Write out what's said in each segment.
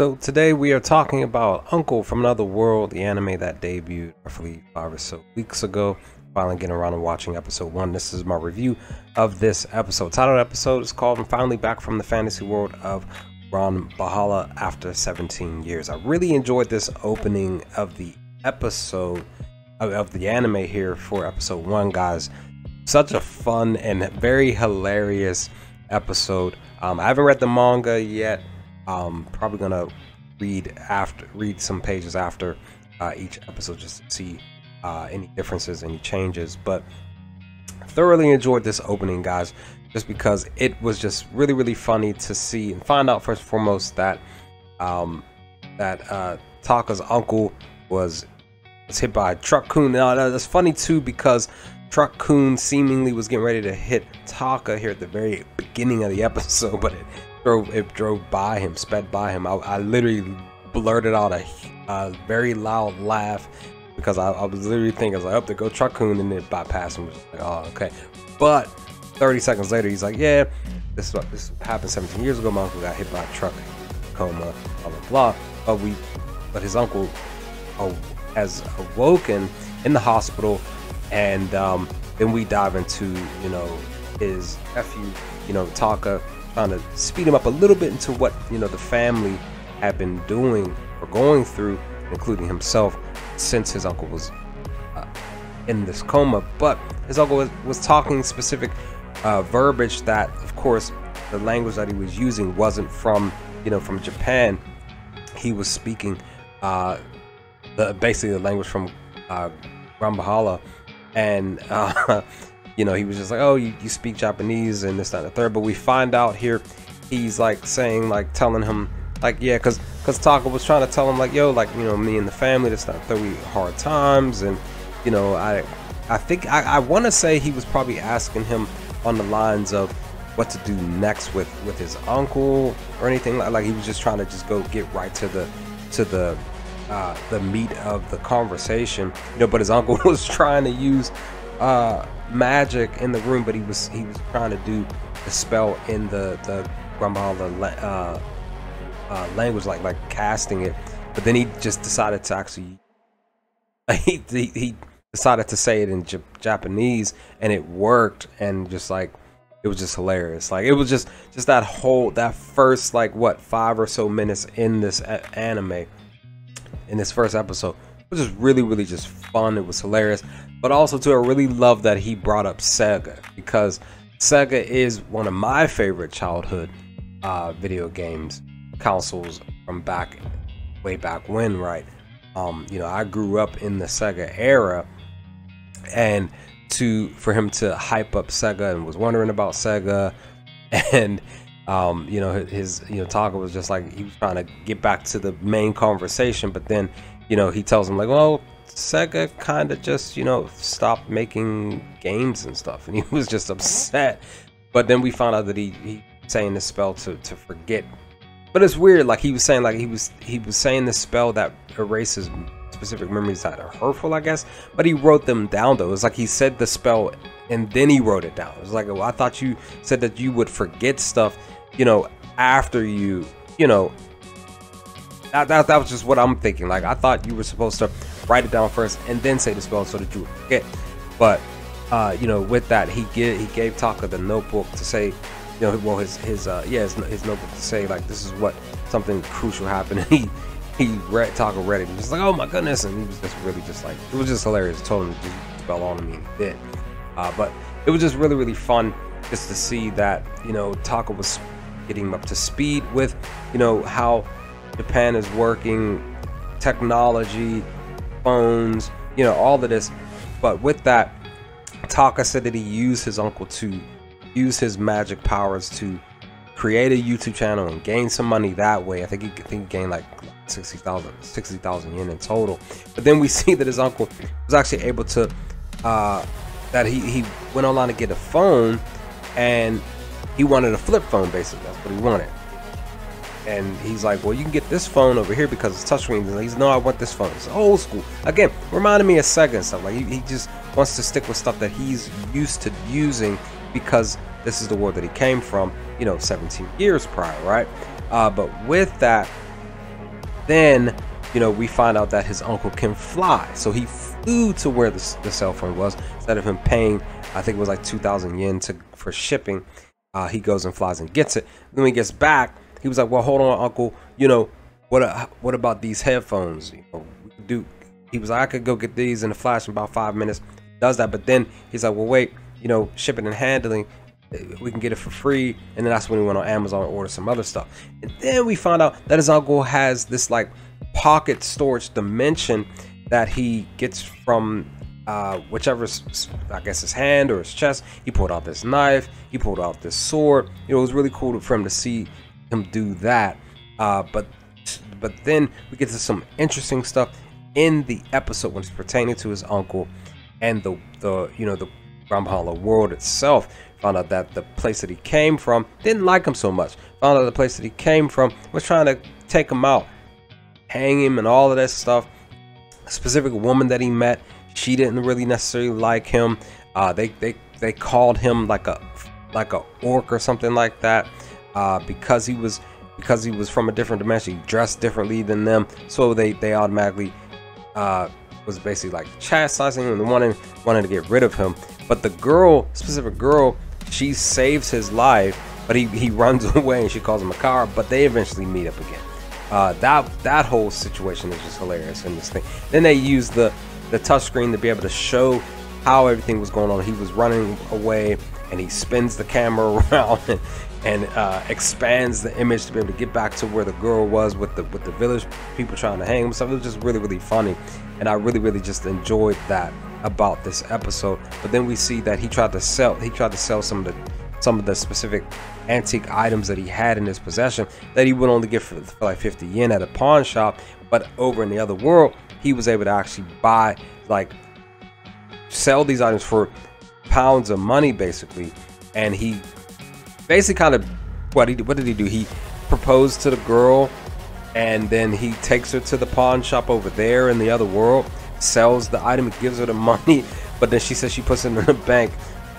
So today we are talking about Uncle from Another World, the anime that debuted roughly five or so weeks ago. Finally getting around to watching episode one. This is my review of this episode. Title episode is called "I'm Finally Back from the Fantasy World of Ron Bahala After 17 Years." I really enjoyed this opening of the episode of, of the anime here for episode one, guys. Such a fun and very hilarious episode. Um, I haven't read the manga yet um, probably gonna read after read some pages after uh, each episode just to see uh, any differences, any changes. But thoroughly enjoyed this opening, guys, just because it was just really really funny to see and find out first and foremost that um, that uh, Taka's uncle was was hit by a Truck-kun. Now that's funny too because Truck-kun seemingly was getting ready to hit Taka here at the very beginning of the episode, but it drove it drove by him, sped by him. I, I literally blurted out a, a, very loud laugh because I, I was literally thinking, I was like, up oh, to go Truck-kun, and then bypass him. Like, oh, okay. But 30 seconds later, he's like, yeah, this is what this happened 17 years ago. My uncle got hit by a truck, coma, blah blah blah. But we, but his uncle oh, has awoken in the hospital, and um, then we dive into you know his nephew, you know Taka trying of speed him up a little bit into what you know the family had been doing or going through, including himself, since his uncle was uh, in this coma. But his uncle was, was talking specific uh, verbiage that, of course, the language that he was using wasn't from you know from Japan. He was speaking uh, the basically the language from uh, Ranbahala, and uh, you know, he was just like, oh, you, you speak Japanese and this, that, and the third. But we find out here, he's like saying, like telling him, like, yeah, because because Taka was trying to tell him, like, yo, like, you know, me and the family, this, that, third, we hard times. And, you know, I I think, I, I want to say he was probably asking him on the lines of what to do next with with his uncle or anything like, like he was just trying to just go get right to the to the uh, the meat of the conversation you know but his uncle was trying to use uh, magic in the room, but he was he was trying to do the spell in the the Ranbahala uh, uh, language, like like casting it. But then he just decided to actually he he, he decided to say it in J- Japanese, and it worked. And just like it was just hilarious. Like it was just just that whole that first like what five or so minutes in this anime in this first episode was just really really just fun. It was hilarious. But also too, I really love that he brought up Sega because Sega is one of my favorite childhood uh, video games consoles from back way back when, right? Um, you know, I grew up in the Sega era, and to for him to hype up Sega and was wondering about Sega, and um, you know his you know Taka was just like he was trying to get back to the main conversation, but then you know he tells him like, well, Sega kind of just, you know, stopped making games and stuff, and he was just upset. But then we found out that he he saying the spell to to forget. But it's weird, like he was saying, like he was he was saying the spell that erases specific memories that are hurtful, I guess. But he wrote them down though. It's like he said the spell and then he wrote it down. It was like, well, I thought you said that you would forget stuff, you know, after you, you know. That, that, that was just what I'm thinking. Like I thought you were supposed to write it down first and then say the spell so that you forget. But uh, you know, with that, he get he gave Taka the notebook to say, you know, well his his uh, yeah his, his notebook to say like this is what something crucial happened. And he he read Taka read it. He was like, oh my goodness, and he was just really just like it was just hilarious. told him to spell on him and did. Uh, but it was just really really fun just to see that you know Taka was getting up to speed with you know how Japan is working technology phones, you know, all of this. But with that, Taka said that he used his uncle to use his magic powers to create a YouTube channel and gain some money that way. I think he, I think he gained like 60,000 60,000 yen in total. But then we see that his uncle was actually able to, uh, that he, he went online to get a phone and he wanted a flip phone basically. That's what he wanted and he's like, "Well, you can get this phone over here because it's touchscreen." And he's, "No, I want this phone. It's old school." Again, reminding me of Sega and stuff. Like he, he just wants to stick with stuff that he's used to using because this is the world that he came from. You know, 17 years prior, right? Uh, but with that, then you know we find out that his uncle can fly so he flew to where the, the cell phone was instead of him paying i think it was like 2000 yen to for shipping uh, he goes and flies and gets it then he gets back he was like well hold on uncle. You know what uh, what about these headphones? You know do he was like i could go get these in a flash in about five minutes. Does that but then he's like well wait you know shipping and handling we can get it for free. And then that's when we went on amazon and ordered some other stuff. And then we found out that his uncle has this like pocket storage dimension that he gets from uh, whichever i guess his hand or his chest. He pulled out this knife. He pulled out this sword. You know, it was really cool for him to see him do that uh, but but then we get to some interesting stuff in the episode when it's pertaining to his uncle and the the you know the Granbahala world itself found out that the place that he came from didn't like him so much. Found out the place that he came from was trying to take him out, hang him, and all of that stuff. A specific woman that he met, she didn't really necessarily like him. Uh, they they they called him like a like a orc or something like that uh, because he was because he was from a different dimension. He dressed differently than them, so they they automatically uh, was basically like chastising him and wanting wanted to get rid of him. But the girl, specific girl, she saves his life, but he, he runs away and she calls him a coward. But they eventually meet up again. Uh, that that whole situation is just hilarious in this thing. Then they use the the touchscreen to be able to show how everything was going on. He was running away, and he spins the camera around and, and uh, expands the image to be able to get back to where the girl was with the with the village people trying to hang him. So it was just really really funny, and I really really just enjoyed that about this episode. But then we see that he tried to sell he tried to sell some of the some of the specific antique items that he had in his possession that he would only get for, for like 50 yen at a pawn shop. But over in the other world, he was able to actually buy like sell these items for pounds of money basically and he basically kind of what he what did he do he proposed to the girl and then he takes her to the pawn shop over there in the other world sells the item, gives her the money, but then she says she puts it in the bank,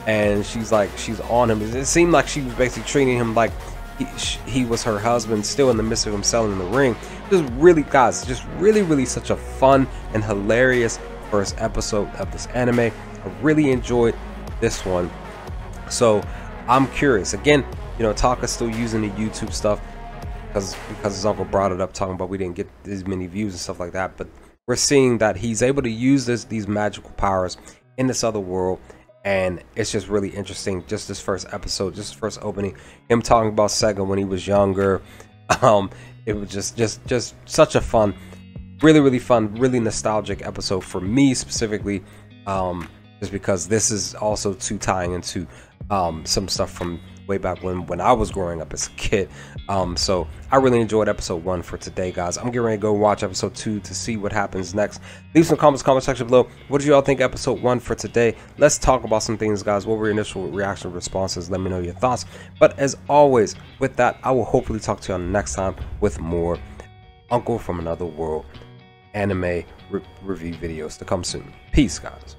and she's like she's on him. It seemed like she was basically treating him like he, he was her husband, still in the midst of him selling the ring. Just really, guys, just really, really such a fun and hilarious first episode of this anime. I really enjoyed this one. So I'm curious. Again, you know, Taka's still using the YouTube stuff because because his uncle brought it up, talking about we didn't get as many views and stuff like that. But we're seeing that he's able to use this these magical powers in this other world and it's just really interesting just this first episode just first opening him talking about sega when he was younger um it was just just just such a fun really really fun really nostalgic episode for me specifically um just because this is also too tying into um some stuff from way back when when I was growing up as a kid. Um, so I really enjoyed episode one for today, guys. I'm getting ready to go watch episode two to see what happens next. Leave some comments, comment section below. What did y'all think episode one for today? Let's talk about some things, guys. What were your initial reaction responses? Let me know your thoughts. But as always, with that, I will hopefully talk to you on next time with more Uncle from Another World anime re review videos to come soon. Peace, guys.